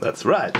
That's right.